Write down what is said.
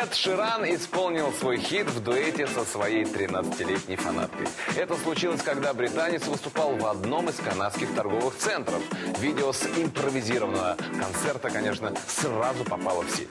Эд Ширан исполнил свой хит в дуэте со своей 13-летней фанаткой. Это случилось, когда британец выступал в одном из канадских торговых центров. Видео с импровизированного концерта, конечно, сразу попало в сеть.